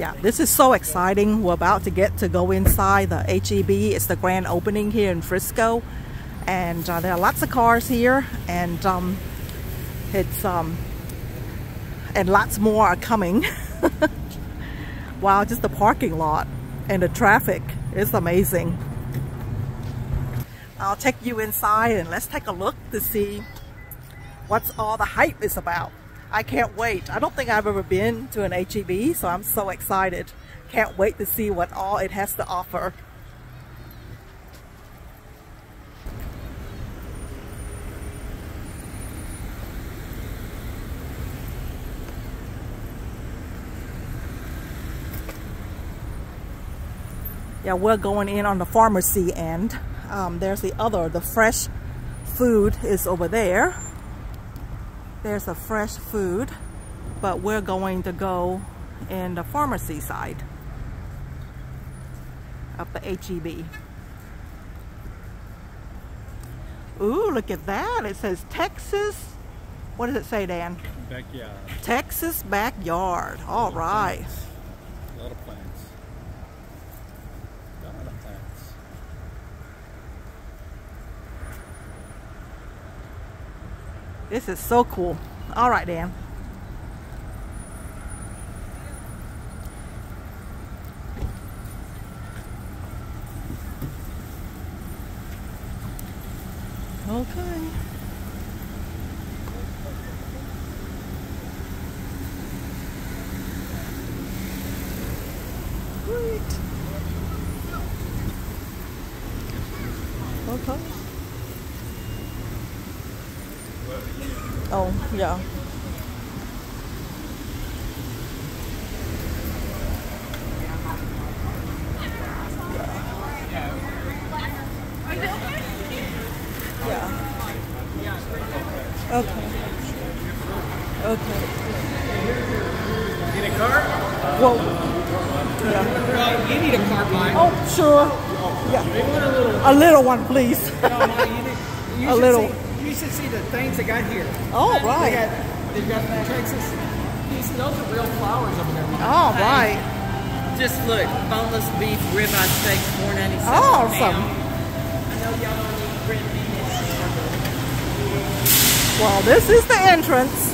Yeah, this is so exciting. We're about to get to go inside the HEB. It's the grand opening here in Frisco. And uh, there are lots of cars here. And um, it's um, and lots more are coming. wow, just the parking lot and the traffic is amazing. I'll take you inside and let's take a look to see what's all the hype is about. I can't wait. I don't think I've ever been to an HEB, so I'm so excited. Can't wait to see what all it has to offer. Yeah, we're going in on the pharmacy end. Um, there's the other, the fresh food is over there. There's a fresh food, but we're going to go in the pharmacy side of the HEB. Ooh, look at that. It says Texas. What does it say, Dan? Backyard. Texas backyard. All right. A lot of plants. A lot of plants. This is so cool. All right, Dan. Okay. Great. Okay. Oh, yeah. Yeah. Okay. Okay. Need a cart? Well, yeah. Well, you need a cart, Mike. Oh, sure. Yeah. You want a little? A little one, please. No, Mike, you, need, you A should little. See, you should see the things they got here. All They right. got, they've got Texas. You see, those are real flowers over there. Mike. All right. Just look, boneless beef, ribeye steak, four ninety seven. Awesome. I know y'all don't eat red meat. Well, this is the entrance.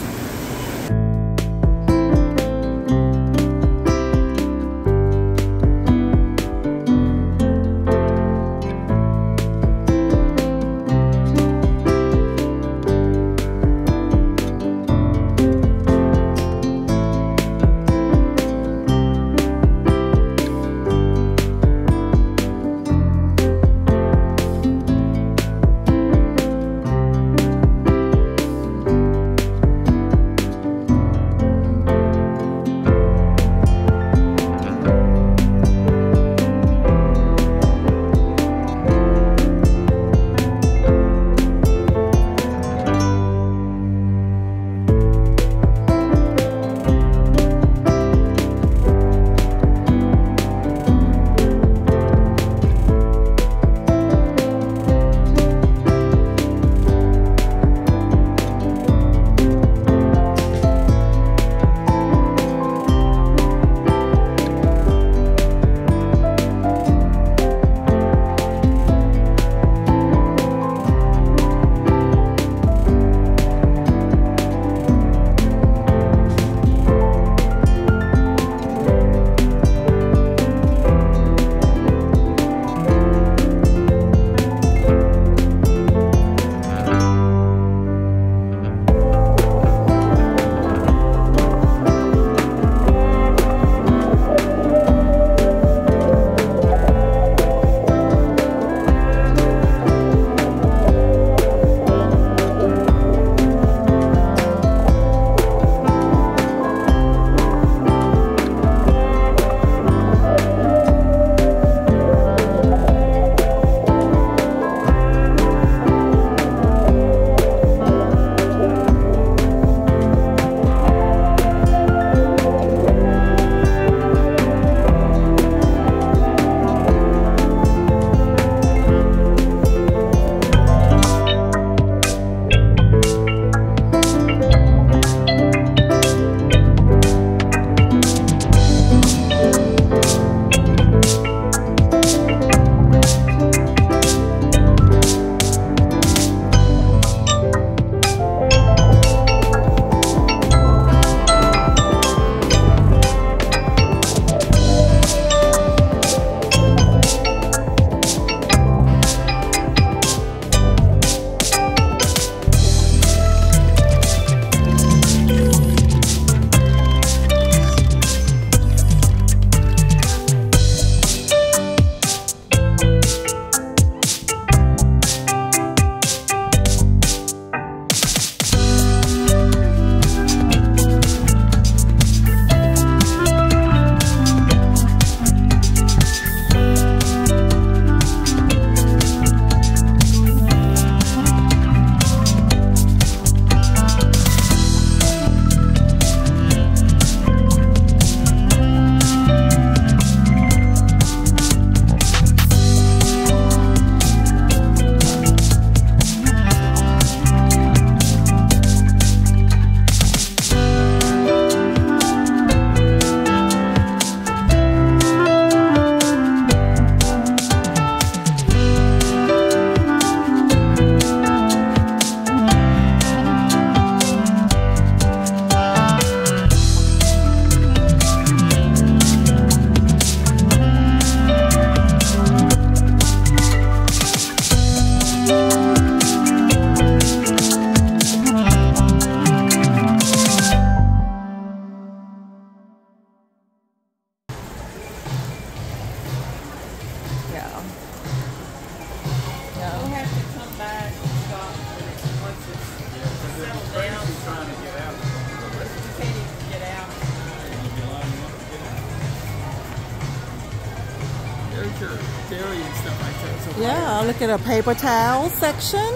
Yeah, look at a paper towel section.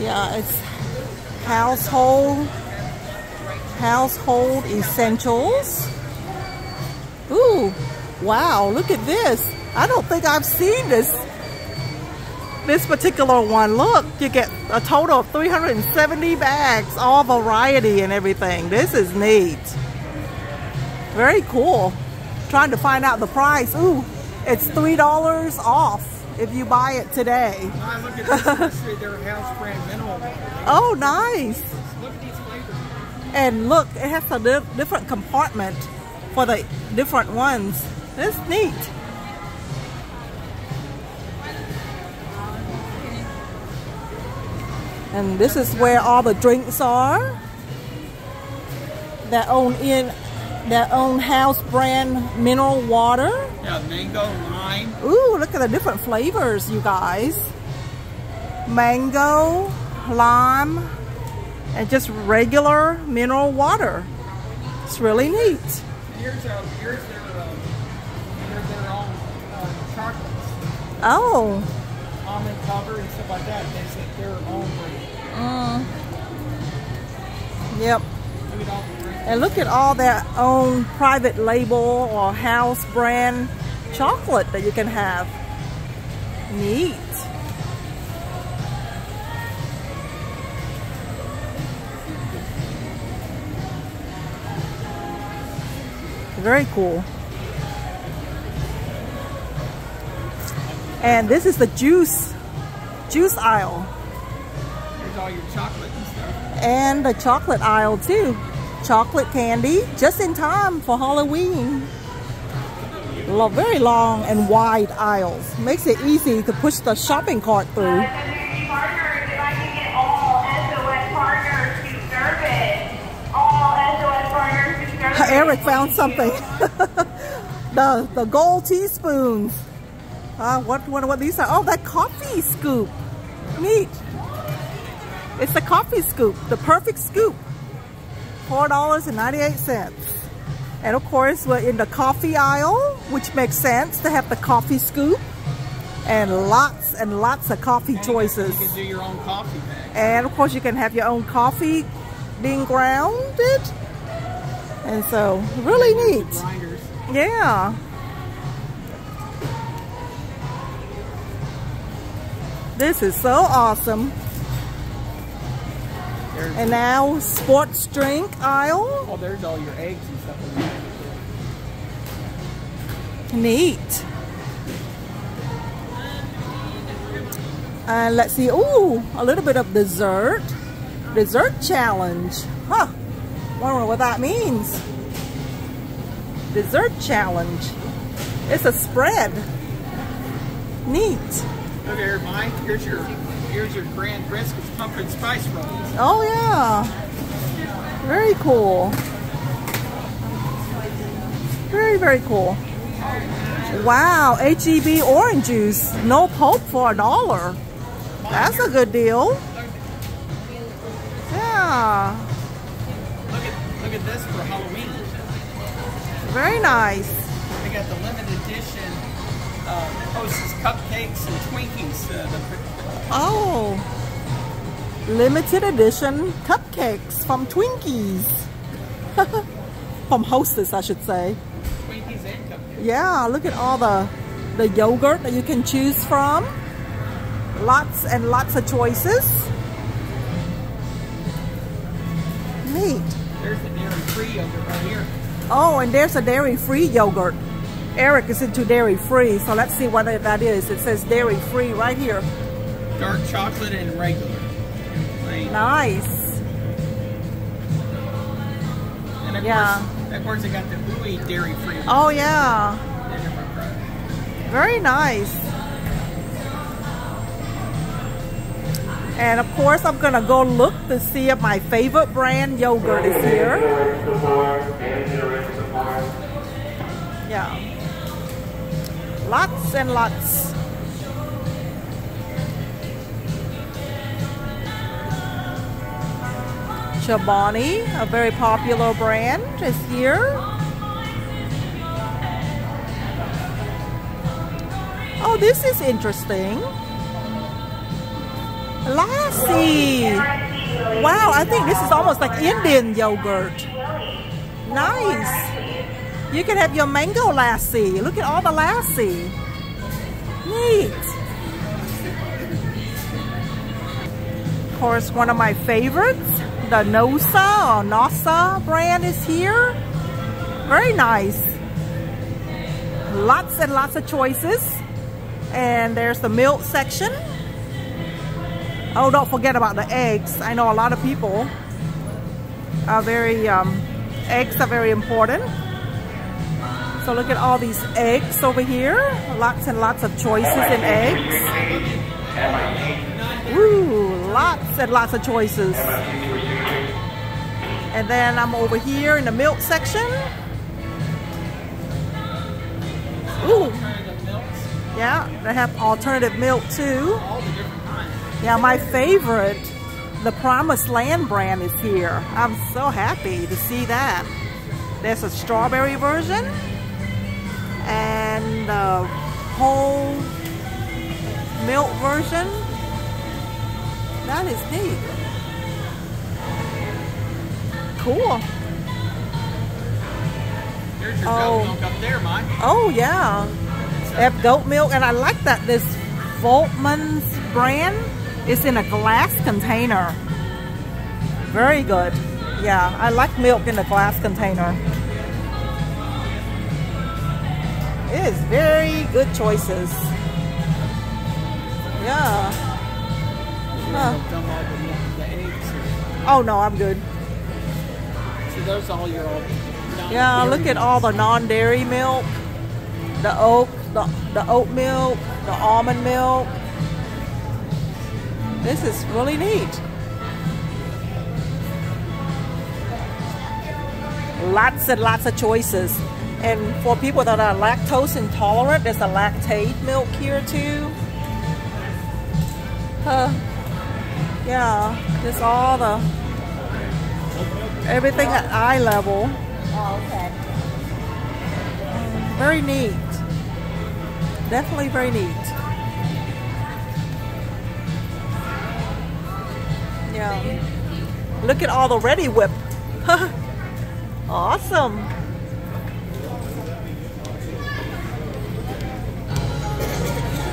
Yeah, it's household household essentials. Ooh, wow, look at this. I don't think I've seen this this particular one. Look, you get a total of 370 bags, all variety and everything. This is neat. Very cool. Trying to find out the price. Ooh, it's $3 off if you buy it today. I look at this industry, their house brand mineral water. Oh, nice. Look at these flavors. And look, it has a di different compartment for the different ones. That's neat. And this is where all the drinks are. that own in their own house brand mineral water. Yeah, mango, lime. Ooh, look at the different flavors, you guys. Mango, lime, and just regular mineral water. It's really neat. Here's, uh, here's their, um, here's their own uh, chocolates. Oh, Almond cover and stuff like that. They say their own brand. yep. Look at all the drinks. And look at all their own private label or house brand chocolate that you can have. Neat. Very cool. And this is the juice, juice aisle. All your chocolate and stuff. and the chocolate aisle too. Chocolate candy, just in time for Halloween. Lo- Very long and wide aisles. Makes it easy to push the shopping cart through. Community partners, if I can get all SOS partners to service. All SOS partners to service. Eric found something. the the gold teaspoons. Uh, what what what these are? Oh, that coffee scoop. Neat. It's the coffee scoop, the perfect scoop. Four dollars and ninety eight cents. And of course, we're in the coffee aisle, which makes sense to have the coffee scoop. And lots and lots of coffee choices. You can do your own coffee bag. And of course, you can have your own coffee being grounded. And so, really neat. Yeah. This is so awesome. There's, And now, sports drink aisle. oh, there's all your eggs and stuff. in there. Neat. And let's see. Ooh, a little bit of dessert. Dessert challenge. Huh. Wonder what that means. Dessert challenge. It's a spread. Neat. Look here, Mike. Here's your here's your Grand Briscoes pumpkin spice rolls. Oh yeah. Very cool. Very, very cool. Wow, HEB orange juice. No pulp for a dollar. That's a good deal. Yeah. Look at look at this for Halloween. Very nice. They got the limited edition uh, Hostess cupcakes and Twinkies. Uh, the, Oh. Limited edition cupcakes from Twinkies. from Hostess, I should say. Twinkies and cupcakes. Yeah, look at all the the yogurt that you can choose from. Lots and lots of choices. Neat. There's the dairy-free yogurt right here. Oh, and there's a dairy-free yogurt. Eric is into dairy-free, so let's see what that is. It says dairy-free right here. Dark chocolate and regular. Nice. And of Yeah. course, of course, they got the ooey dairy-free. Oh yeah, They're different products. very nice. And of course, I'm gonna go look to see if my favorite brand yogurt is here. Yeah. Lots and lots. Chobani, a very popular brand, is here. Oh, this is interesting. Lassi. Wow, I think this is almost like Indian yogurt. Nice. You can have your mango lassi. Look at all the lassi. Neat. Of course, one of my favorites, the Noosa or Noosa brand is here. Very nice. Lots and lots of choices. And there's the milk section. Oh, don't forget about the eggs. I know a lot of people are very, um, eggs are very important. So look at all these eggs over here. Lots and lots of choices in eggs. Ooh, lots and lots of choices. And then I'm over here in the milk section. Ooh, yeah, they have alternative milk too. Yeah, my favorite, the Promised Land brand is here. I'm so happy to see that. There's a strawberry version and the whole milk version. That is neat. Cool. There's your Oh. goat milk up there, Mike. Oh yeah. They have goat milk and I like that this Volleman's brand is in a glass container. Very good. Yeah, I like milk in a glass container. It is very good choices. Yeah. Huh. Milk, dump all the milk, the eggs. or- Oh no, I'm good. Those all your. Yeah, look at all the non-dairy milk, the oat, the, the oat milk, the almond milk. This is really neat. Lots and lots of choices. And for people that are lactose intolerant, there's a Lactaid milk here too. Uh, yeah, just all the everything at eye level. Oh, okay. Um, very neat. Definitely very neat. Yeah. Look at all the Reddi-wip. awesome.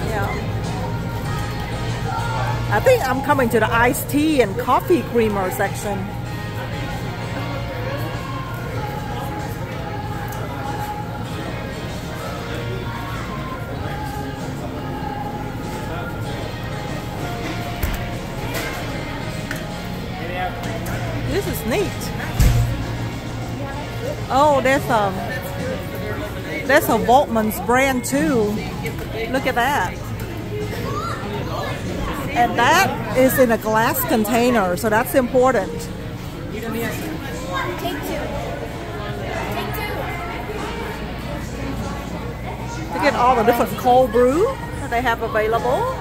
Yeah. I think I'm coming to the iced tea and coffee creamer section. Oh, there's a there's a Volleman's brand too. Look at that. And that is in a glass container, so that's important. Take two. Take two. Look at all the different cold brew that they have available.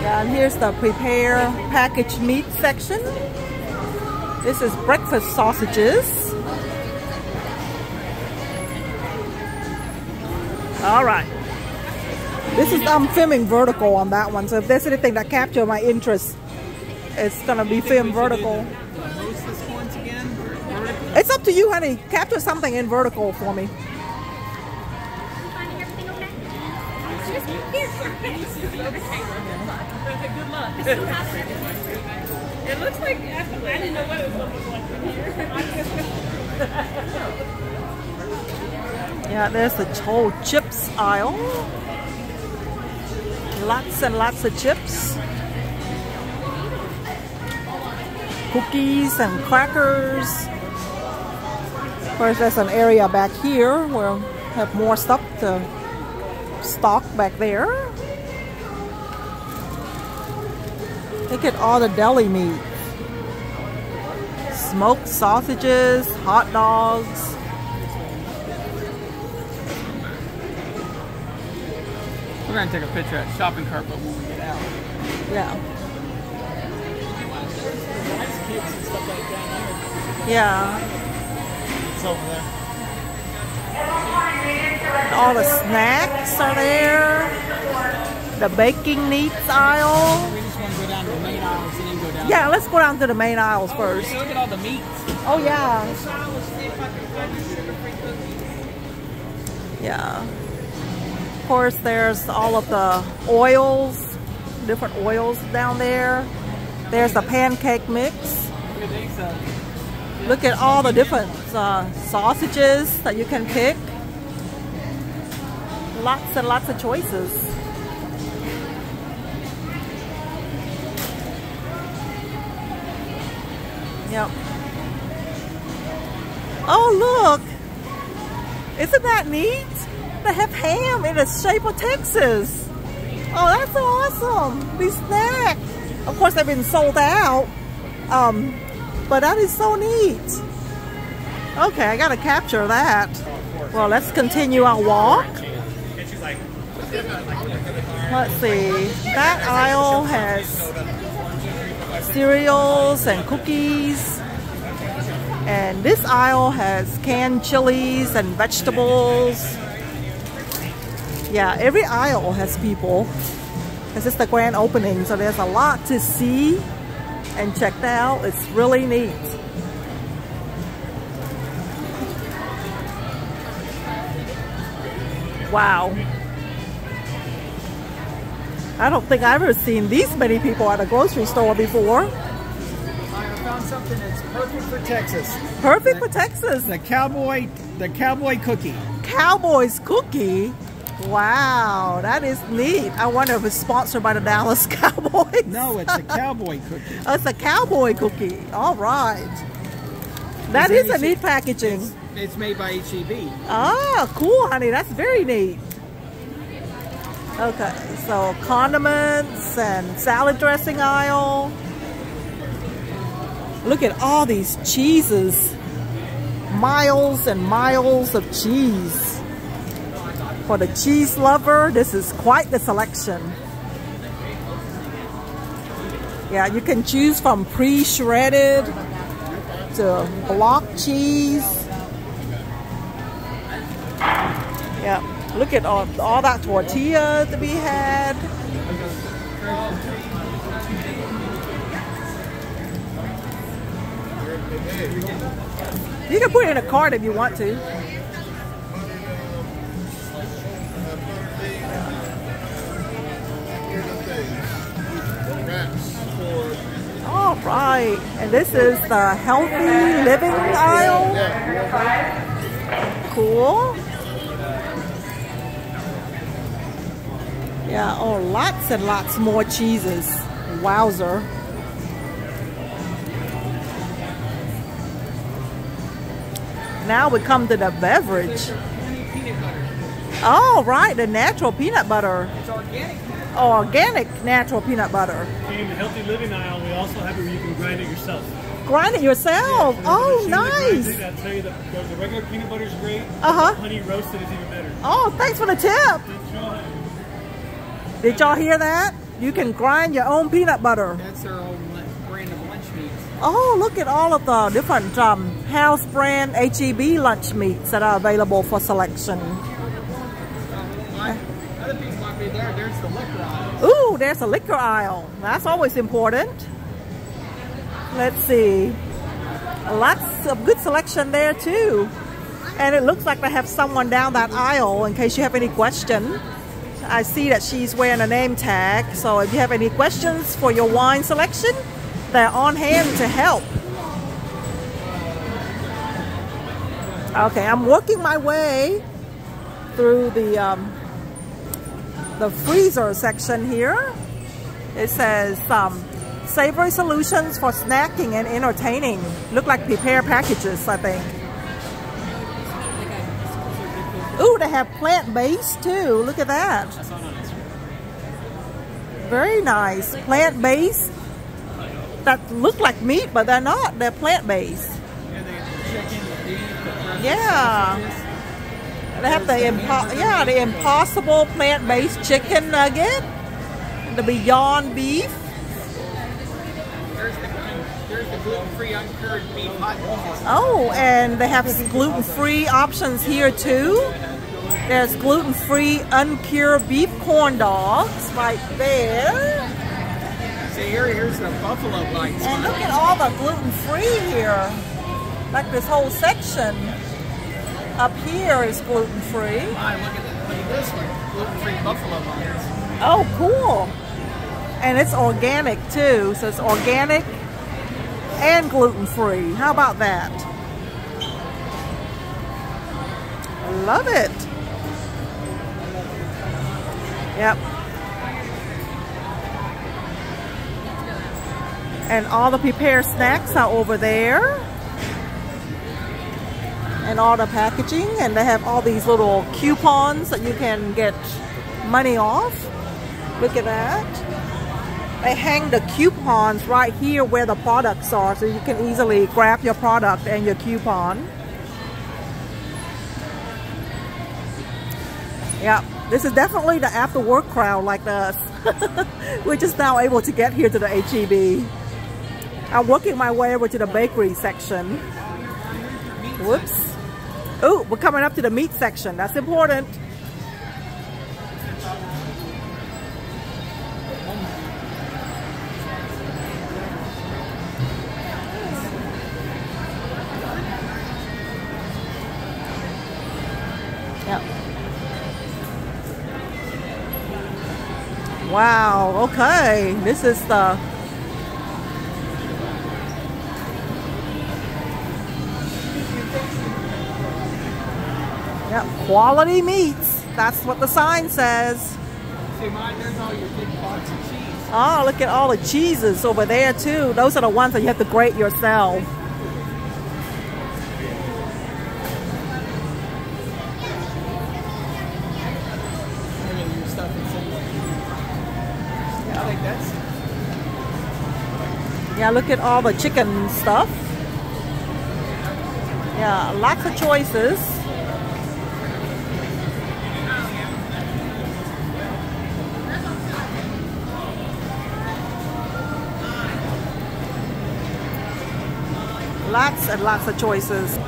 Yeah, and here's the prepare packaged meat section. This is breakfast sausages. All right. This is, I'm filming vertical on that one, so if there's anything that capture my interest, it's gonna be filmed vertical. The hostess ones again. Vertical. It's up to you, honey. Capture something in vertical for me. Finding everything okay? Just here. Good luck. it looks like I didn't know what it was looking like. Yeah, there's the whole chips aisle. Lots and lots of chips. Cookies and crackers. Of course, there's an area back here where we have more stuff to stock back there. Look at all the deli meat. Smoked sausages, hot dogs. We're gonna take a picture at shopping cart, but when we get out. Yeah. Ice cakes and stuff like that Yeah. It's over there. All the snacks are there. The baking needs aisle. We just want to go down to the main aisles and then go down. Yeah, let's go down to the main aisles oh, first. Look at all the meats. Oh yeah. Yeah. Of course, there's all of the oils, different oils down there. There's the pancake mix. Look at. Look at all the different uh, sausages that you can pick. Lots and lots of choices. Yep. Oh, look. Isn't that neat? They have ham in the shape of Texas. Oh, that's awesome. These snacks. Of course, they've been sold out. Um, but that is so neat. Okay, I gotta capture that. Well, let's continue our walk. Let's see. That aisle has cereals and cookies. And this aisle has canned chilies and vegetables. Yeah, every aisle has people. This is the grand opening, so there's a lot to see and check out. It's really neat. Wow. I don't think I've ever seen these many people at a grocery store before. I found something that's perfect for Texas. Perfect for Texas. The cowboy, the cowboy cookie. Cowboys cookie. Wow, that is neat. I wonder if it's sponsored by the Dallas Cowboys. No, it's a cowboy cookie. Oh, it's a cowboy cookie. All right. That Is a neat packaging. It's, it's made by HEB. Ah, cool, honey. That's very neat. Okay, so condiments and salad dressing aisle. Look at all these cheeses. Miles and miles of cheese. For the cheese lover, this is quite the selection. Yeah, you can choose from pre-shredded to block cheese. Yeah, look at all, all that tortilla to be had. You can put it in a cart if you want to. Right, and this is the healthy living aisle. Cool. Yeah, oh, lots and lots more cheeses. Wowzer. Now we come to the beverage. Oh, right, the natural peanut butter. It's organic. Organic natural peanut butter. In the healthy living aisle, we also have it where you can grind it yourself. Grind it yourself. There's a Oh, machine that grinds nice. it. I'll tell you the, the regular peanut butter is great. Uh-huh. Honey roasted is even better. Oh, thanks for the tip. Did y'all hear that? You can grind your own peanut butter. That's their own brand of lunch meats. Oh, look at all of the different um, house brand HEB lunch meats that are available for selection. My, other people might be there. There's the liquor There's a liquor aisle. That's always important. Let's see. Lots of good selection there too. And it looks like they have someone down that aisle in case you have any question. I see that she's wearing a name tag. So if you have any questions for your wine selection, they're on hand to help. Okay, I'm working my way through the um, the freezer section here. It says um, savory solutions for snacking and entertaining. Look like prepared packages, I think. Ooh, they have plant-based too. Look at that. Very nice. Plant-based. That look like meat, but they're not. They're plant-based. Yeah, they have the chicken, the beef, the breast, Yeah. have the impo- yeah the impossible plant-based chicken nugget, the Beyond Beef. There's the, there's the gluten-free uncured beef hot. Oh, and they have gluten-free options here too. There's gluten-free, uncured beef corn dogs right there. See here, here's the buffalo bites. And look at all the gluten-free here. Like this whole section up here is gluten-free. My, look at, look at this one. Gluten-free buffalo bites. Oh, cool. And it's organic too. So it's organic and gluten-free. How about that? Love it. Yep. And all the prepared snacks are over there. And all the packaging. And they have all these little coupons that you can get money off. Look at that. They hang the coupons right here where the products are so you can easily grab your product and your coupon. Yeah, this is definitely the after work crowd like us. We're just now able to get here to the HEB. I'm working my way over to the bakery section. Whoops. Oh, we're coming up to the meat section. That's important. Yep. Wow, okay. This is the quality meats. That's what the sign says. See, mine, there's all your big of cheese. Oh, look at all the cheeses over there too. Those are the ones that you have to grate yourself. Look at your stuff that's in there. I think that's Yeah, look at all the chicken stuff. Yeah, lots of choices. Lots and lots of choices.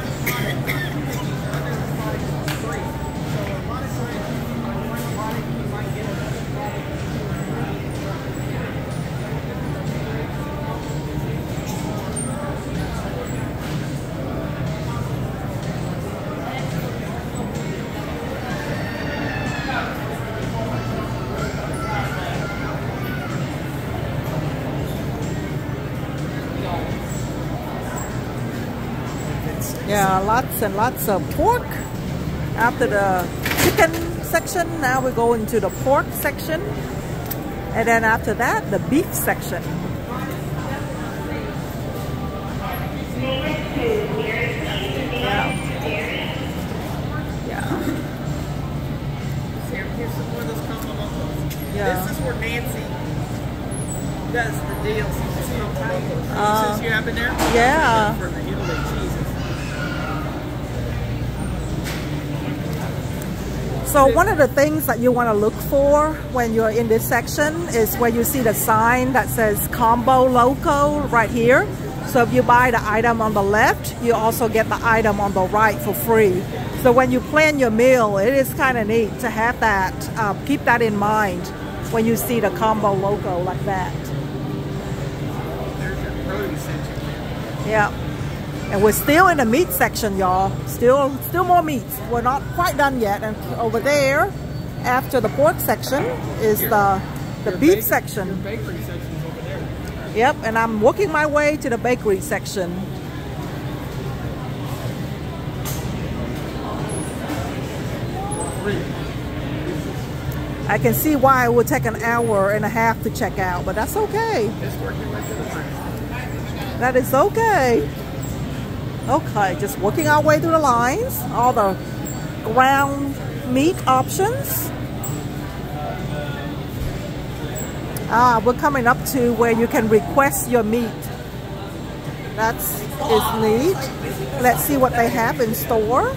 Lots and lots of pork. After the chicken section, now we go into the pork section. And then after that, the beef section. Yeah. Yeah. Here, here's some more of those combo locals. Yeah. This is where Nancy does the deals. Uh, Cheeses you have in there? yeah. For the Italy cheeses. So one of the things that you want to look for when you're in this section is where you see the sign that says combo loco right here. So if you buy the item on the left, you also get the item on the right for free. So when you plan your meal, it is kind of neat to have that, um, keep that in mind when you see the combo loco like that. There's your produce. Yeah. And we're still in the meat section, y'all. Still, still more meats. We're not quite done yet. And over there, after the pork section, is the the beef bake- section. Your bakery section's over there. Yep. And I'm working my way to the bakery section. I can see why it would take an hour and a half to check out, but that's okay. Just work your way to the front. That is okay. Okay, just working our way through the lines. All the ground meat options. Ah, we're coming up to where you can request your meat. That's is neat. Let's see what they have in store.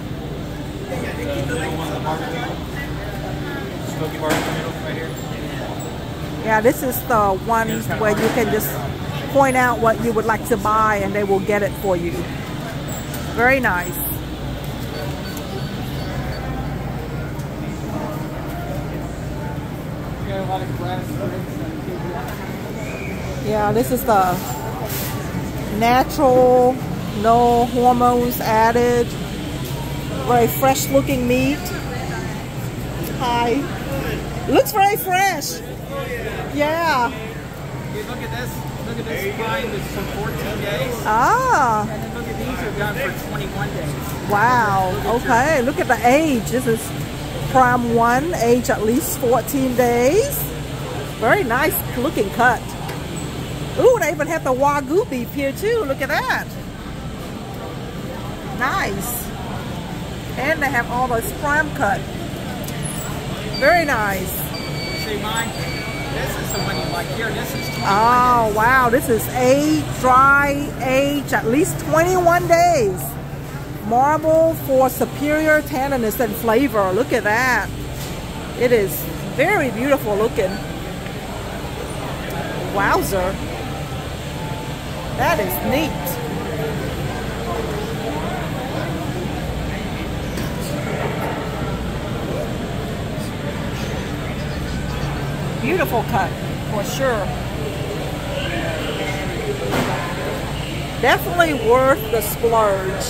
Yeah, this is the one where you can just point out what you would like to buy and they will get it for you. Very nice. Yeah, this is the natural, no hormones added, very fresh looking meat. Hi. Looks very fresh. Yeah. look at this. Look at this that's for 14 days. Ah, And then look at these are done for 21 days. wow. Okay, look at the age. This is prime one, age at least 14 days. Very nice looking cut. Ooh, they even have the Wagyu beef here too. Look at that. Nice. And they have all those prime cut. Very nice. See mine? This is the one you like here. This is 21 Oh, days. wow. This is age, dry age, at least 21 days. Marble for superior tanniness and flavor. Look at that. It is very beautiful looking. Wowzer. That is neat. Beautiful cut, for sure. Definitely worth the splurge.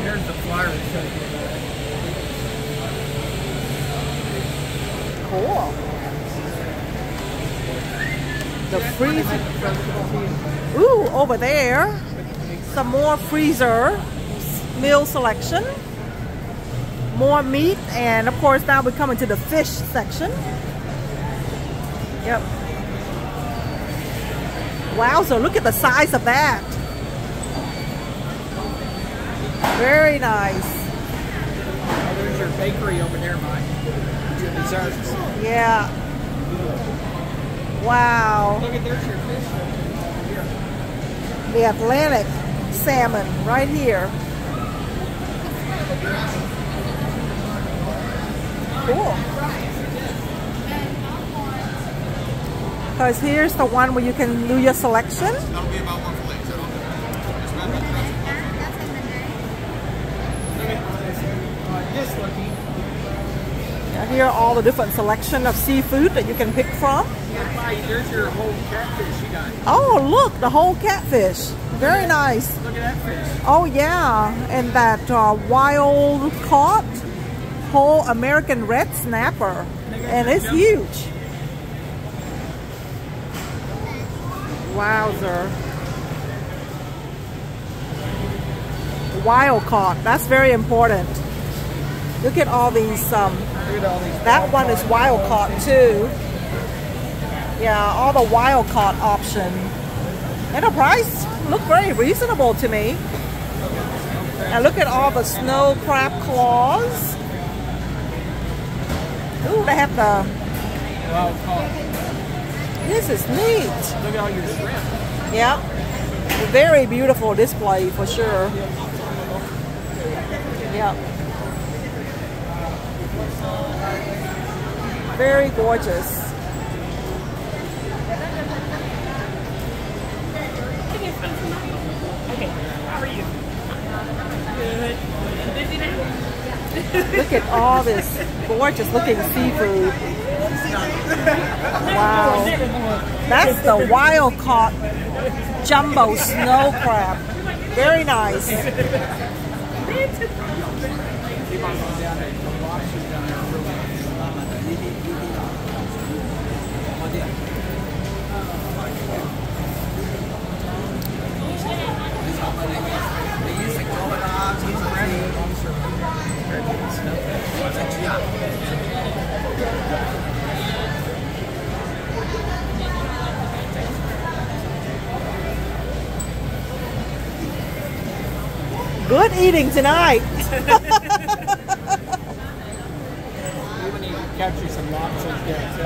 Here's the flyer. Cool. The freezer. Ooh, over there, some more freezer meal selection. More meat, and of course now we're coming to the fish section. Yep. Wowzer, look at the size of that. Very nice. Oh, there's your bakery over there, Mike. Your desserts. Yeah. Wow. Look at there's your fish here. The Atlantic salmon right here. Cool. Because here's the one where you can do your selection. That'll be about one plate. Is that okay? Just about one this looking. And Here are all the different selection of seafood that you can pick from. Here, Mike, your whole catfish you got. Oh, look, the whole catfish. Very nice. Look at that fish. Oh yeah, and that uh, wild caught whole American red snapper, and it's huge. Wowzer. Wild caught, that's very important. Look at all these, um, that one is wild caught too. Yeah, all the wild caught option. And the price look very reasonable to me. And look at all the snow crab claws. Ooh, they have the. This is neat. Look at all your shrimp. Yep. Very beautiful display for sure. Yep. Very gorgeous. Okay, how are you? Good. Busy now? Look at all this gorgeous looking seafood. Wow. That's the wild caught jumbo snow crab. Very nice. Good eating tonight. Even you capture some lobsters there. So.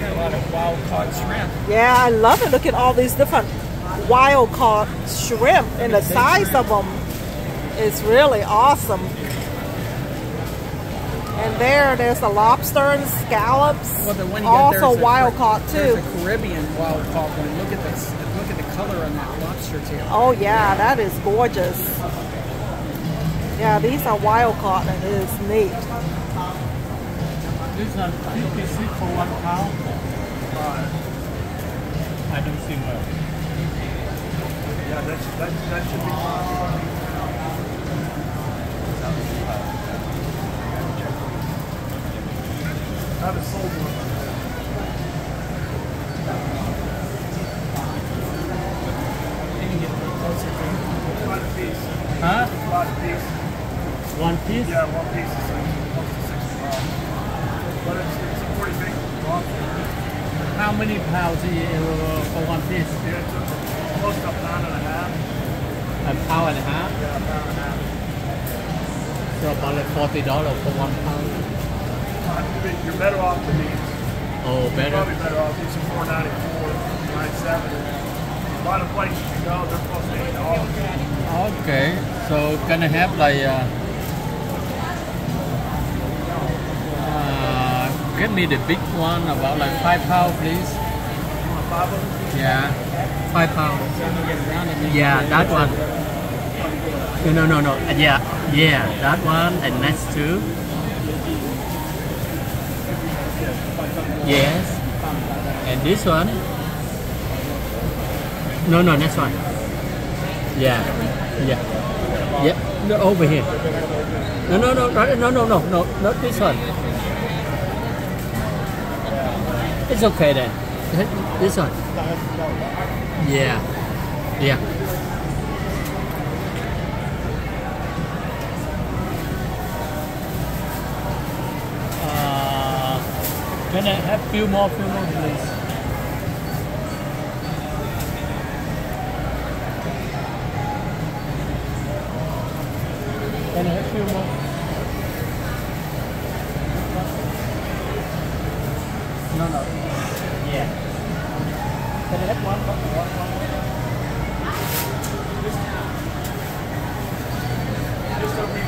Got a lot wild caught shrimp. Yeah, I love it. Look at all these different wild caught shrimp and the size of them is really awesome. And there, there's the lobster and scallops. Well, the one you also got there's a- wild caught There's too. a Caribbean wild caught one. Look at this. Look at the color on that lobster tail. Oh yeah, that is gorgeous. Yeah, these are wild caught and it is neat. This is 56 for one pound. Uh, I don't see well. Yeah, that's, that, that should be fine. Haven't sold one. Huh? one piece. One piece? Yeah, one piece is like close to 65. But it's, it's a pretty big lobster. How many pounds uh, for one piece? Yeah, it's a, close to a pound and a half. A pound and a half? Yeah, a pound and a half. So about like forty dollars for one pound. You're better off with these. Oh, You're better. probably better off. These are four ninety four, nine seven. A lot of places you go, they're close to eight dollars. Okay, so gonna have like uh, uh, give me the big one about like five pound, please. Five of them. Yeah, five pound. Yeah, that one. No, no, no, no. Yeah, yeah, that one and next two. Yes, and this one. No, no, next one. Yeah, yeah, yeah. Over here. No, no, no, no, no, no, no, no, not this one. It's okay then. This one. Yeah, yeah. Can I have few more, few more, please? Can I have few more? No, no. Yeah. Can I have one? one, one, one?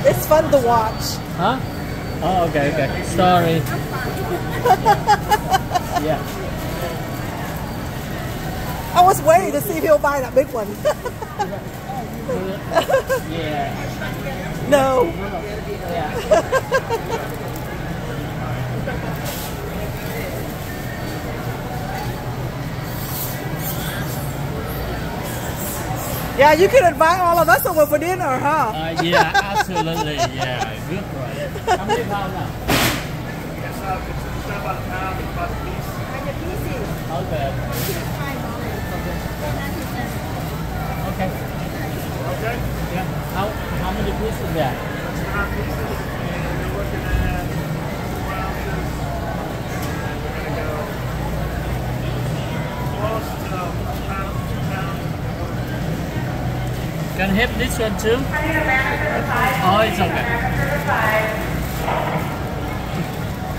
It's fun to watch. Huh? Oh, okay, okay. Sorry. yeah. I was waiting to see if he'll buy that big one. Yeah. no. Yeah, you can invite all of us over for dinner, huh? Uh, yeah, absolutely. Yeah, Good price. How many pounds now? Yes. It's about a pound, about a piece. And the pieces. How bad? Okay. Okay? Yeah. How, how many pieces there? Six pieces. Can I have this one too? Oh, it's okay.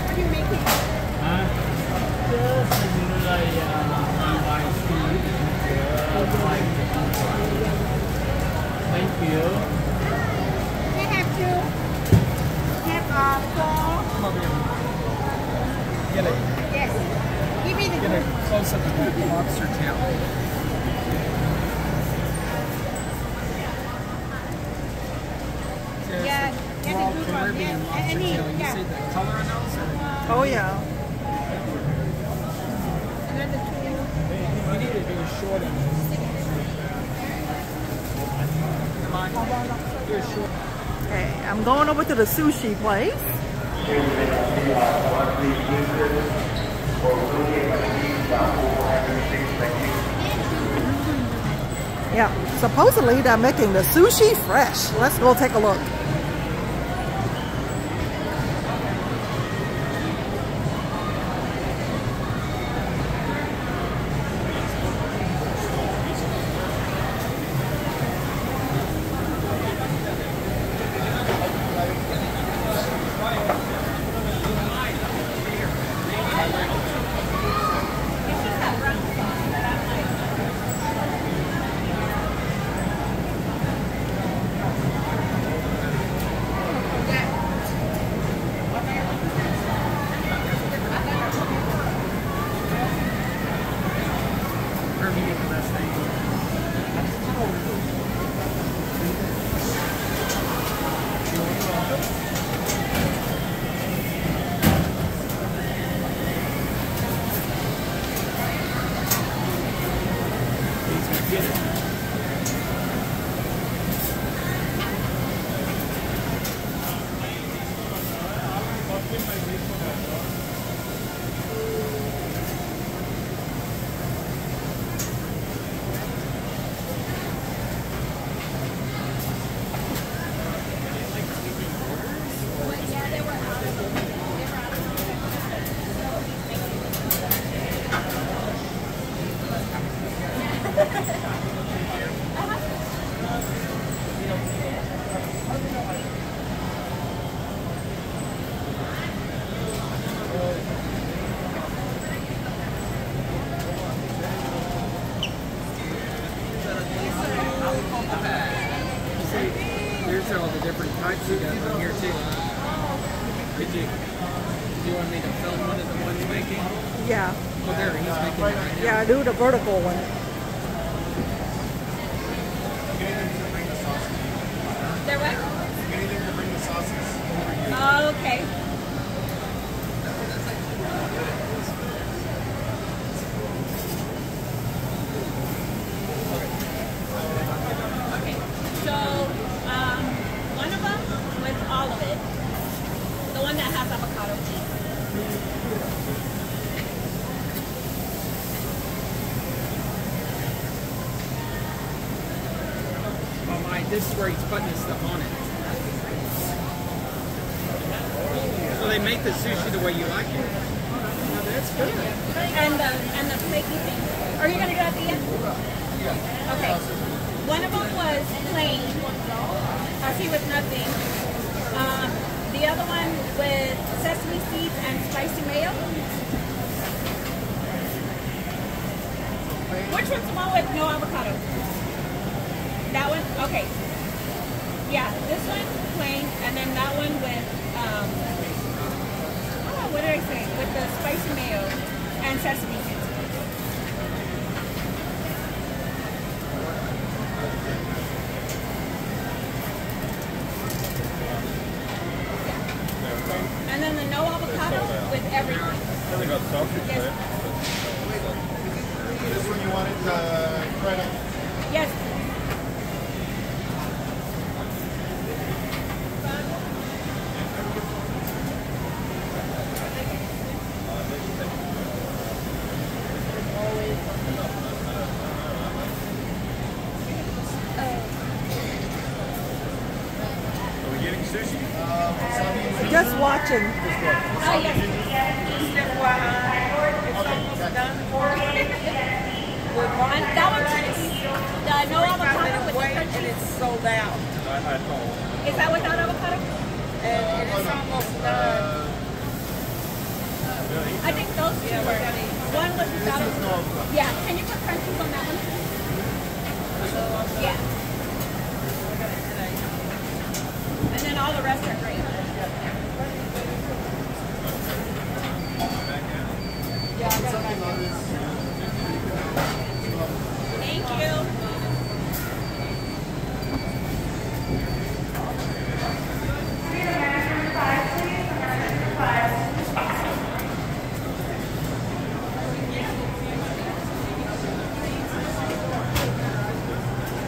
What are you making? Huh? Just like uh, my food. Uh, like, Thank you. They have two. Have uh, four. Get a Yes. Give me the get a close up of that lobster tail. Get the raw good one, lobster tail. You yeah. see the color on those? Or? Oh yeah. another two. You need to be short on this. Come on. Okay, I'm going over to the sushi place. Yeah, supposedly they're making the sushi fresh. Let's go take a look. Me to film one of the ones making. Yeah, Well, there, he's making it right now. yeah, I do the vertical one. They're what? Anything to bring the sauces. Oh, okay. Okay.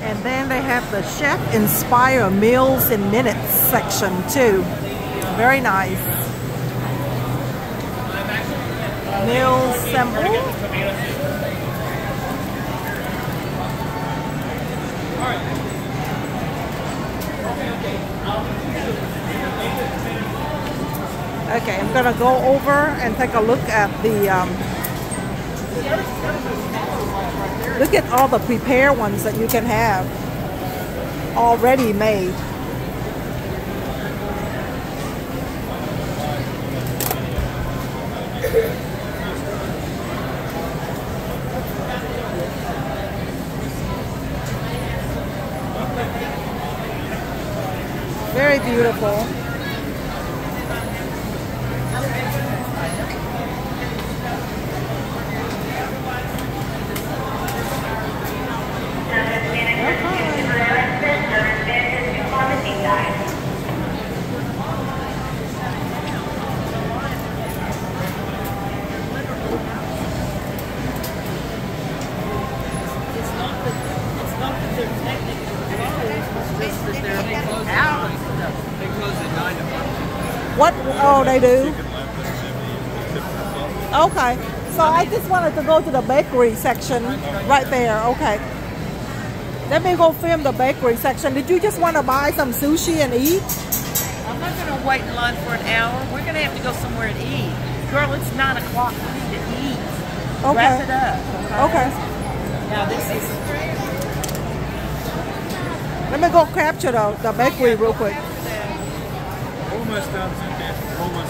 And then they have the chef inspire meals in minutes section too. Very nice. Meal Simple. Okay, I'm gonna go over and take a look at the um, Look at all the prepared ones that you can have already made. Very beautiful. It's not that it's not that they're technically closed. It's just that they're they close at nine. They close at nine o'clock. What? Oh, they do? Chicken left and Jimmy except for the sausage. Okay. So I just wanted to go to the bakery section right there. Okay. Let me go film the bakery section. Did you just want to buy some sushi and eat? I'm not going to wait in line for an hour. We're going to have to go somewhere and eat. Girl, it's 9 o'clock. We need to eat. Okay. Wrap it up. Okay. Now, this is... Let me go capture the, the bakery real quick. Almost done,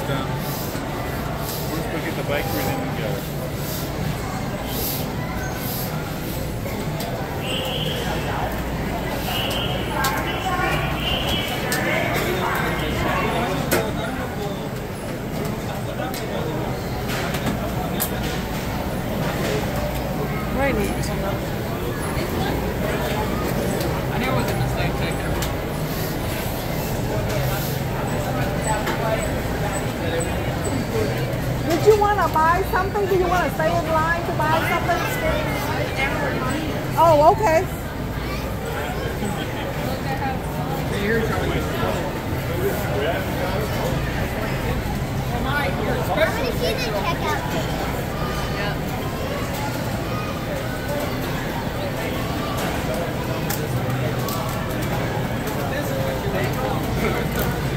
Done. Once we get the bakery, then we go. Very neat. I knew it was a mistake taking her. Did you want to buy something? Do you want to stay in line to buy something? Oh, okay.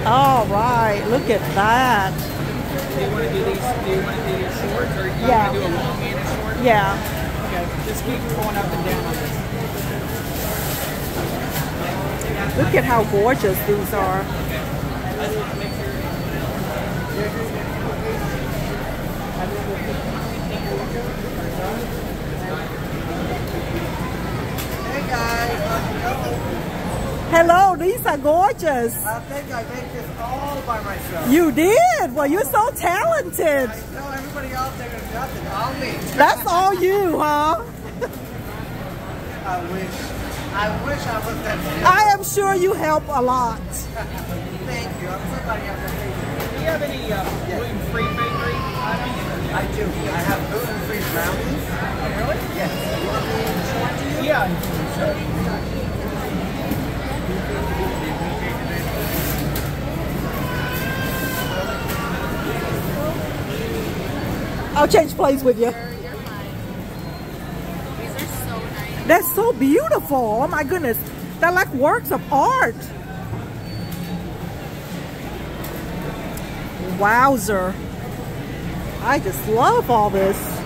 All right, look at that. Do you want to do these? Do you want to do your shorts, or do you Yeah. want to do a long and a short? Yeah. Okay, just keep going up and down on this. Look at how gorgeous these are. Hey guys, how's it going? Hello, these are gorgeous. I think I made this all by myself. You did. Well, you're so talented. I know everybody else there is nothing. All me. That's all you, huh? I wish. I wish I was that skilled. I am sure you help a lot. Thank you. I'm somebody else. Do you have any uh, gluten-free bakery? I do. I have gluten-free brownies. Oh, really? Yes. You want me to show it to you? Yeah. I'll change place with you. That's so beautiful. Oh my goodness. They're like works of art. Wowzer. I just love all this.